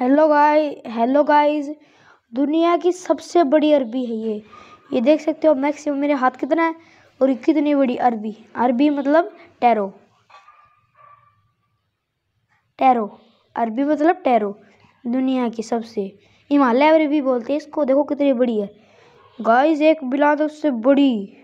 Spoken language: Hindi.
हेलो गाय हेलो गाइस दुनिया की सबसे बड़ी अरबी है ये। ये देख सकते हो मैक्सिमम मेरे हाथ कितना है और कितनी बड़ी अरबी। अरबी मतलब टैरो। टैरो। अरबी मतलब टैरो। दुनिया की सबसे। हिमालय अरबी बोलते हैं, इसको देखो कितनी बड़ी है। गाइस एक बिला तो उससे बड़ी।